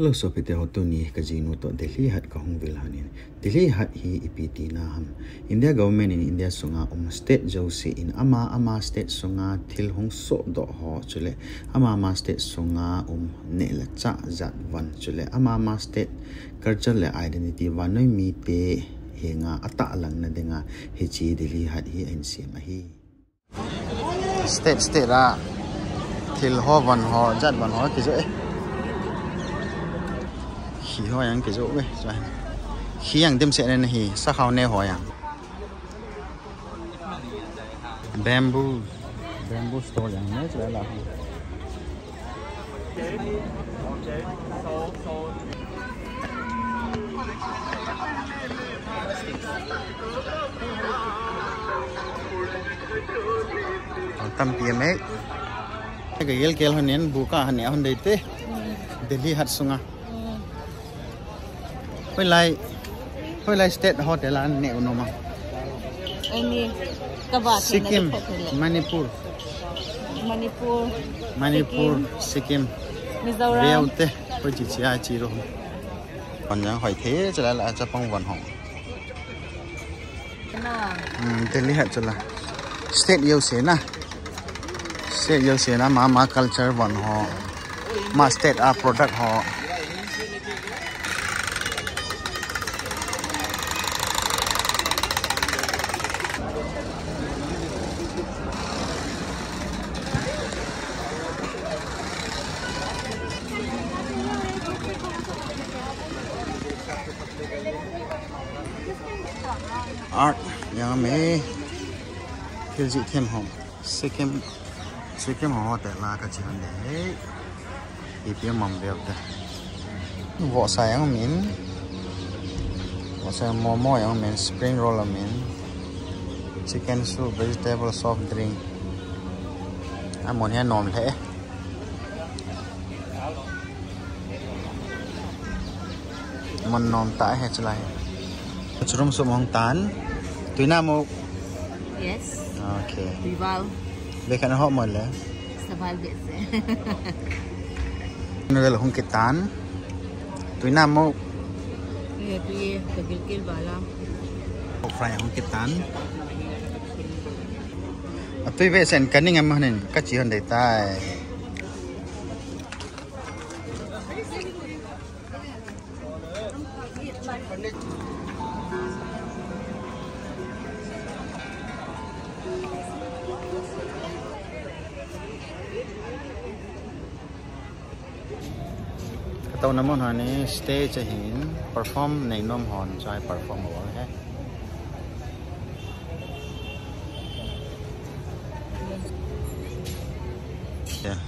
Hello so pete ho tu ni ka jinu to Delhi hat ka hung vil hanin Delhi hat hi IPT na ham. India government in India sunga um state jo si in ama ama state sunga thil hung so do ho chule. Ama ama state sunga um ne la cha zat wan chule. Ama ama state culture le identity wanoi mi te henga ata lang na denga he chi Delhi hat hi ncm hi. State state ra thil ho van ho, zat van ho ki khí hoa yang cái chỗ vậy rồi. Khí yang tiêm sẽ nên thì sắc hào nè hoa yang bamboo. Bamboo store yang nữa rồi là tâm tiệm ấy cái cái gel hơn nén buka hơn nén hơn đấy thế Delhi hạt sung à. Hoi lai Hoi lai state hotel an ne uno ma. Ini Kabat Sikkim, Manipur. Manipur, Manipur, Sikkim. Mizoram. Reo te hoi chỉ chỉ ai chỉ rồi. Còn nhang hỏi thế cho lại là cho phong vận họ. Ừ, tên lý hệ cho là state yêu xế na. State yêu xế na mà mà culture vận họ. Mà state à product họ. Art yang me kêu dị thêm hồng. Sẽ kem sikkim sikkim hoa tại là cái chuyện đấy. Thì biết mầm đều thế vỏ xài ăn miến vỏ xài mò mò ăn miến spring roll ăn miến chicken soup, vegetable, soft drink. Ăn món hè nòm thế. Mình nòm tải hết lại. mushroom soup Hong Tan. Do you? Yes. Okay. Bival. Bekan hot mal lah. Sabal biasa. Nugal Hong Kitan. Do you know? Ya tu ya, ye kegil-gil bala. Fry Hong Kitan. Atui be sen kaning amah nen kacihan dai tai. Thank you. ก็ต้องน้ำมันหอนี้สเตจจะเห็นเปอร์ฟอร์มในน้ำหอนใช้เปอร์ฟอร์มหัวแค่เดี๋ยว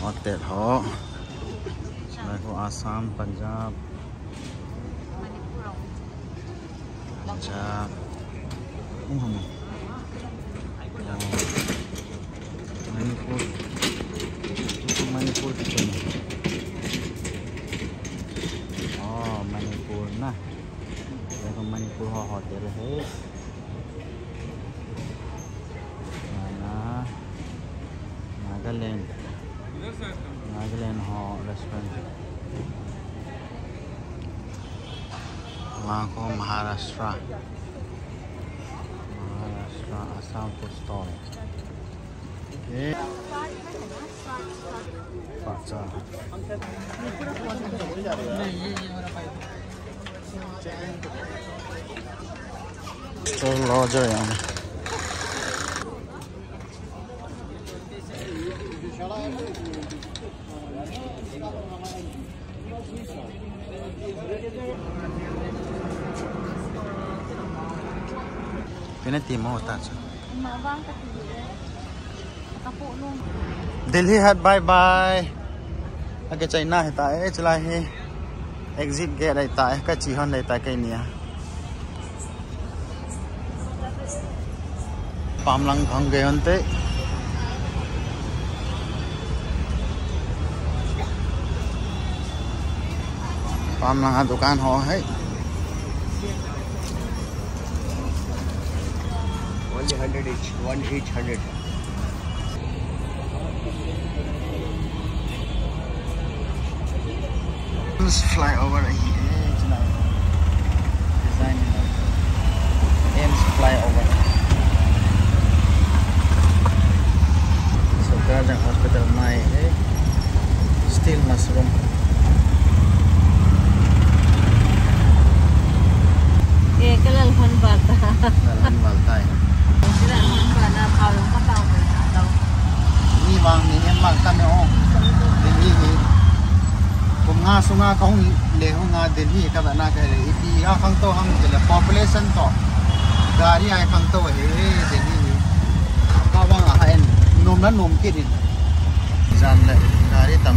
ออเตดหออาสามปัญจาปัญจาอุ้มหอม देखो मणिपुर होटल है नागालैंड नागालैंड हॉ रेस्टोरेंट वहाँ को महाराष्ट्र महाराष्ट्र आसाम तो लॉज है यहाँ दिल्ली हट bye bye अगे चाइना है चलाए चला है एग्जिट गया रहता है का चिहन रहता कहीं नहीं पामलांग भंग गए होते। पामलांग दुकान हो है। Hundred 100 one one hundred Ames flyover eh chuna design na Ames flyover so Garden Hospital mai eh still mushroom. Eh, kalal hon bata. waltai Sila hon bata kalau ka tao ko tao. ni wang ni em mang tan o Delhi hi kung nga sunga ka hung leho nga, Delhi ka ba na ka le ipi ha khang to hang de population to. Gari ai, khang to he Delhi hi ka wang a haen nom na nom ki din jam le gari tam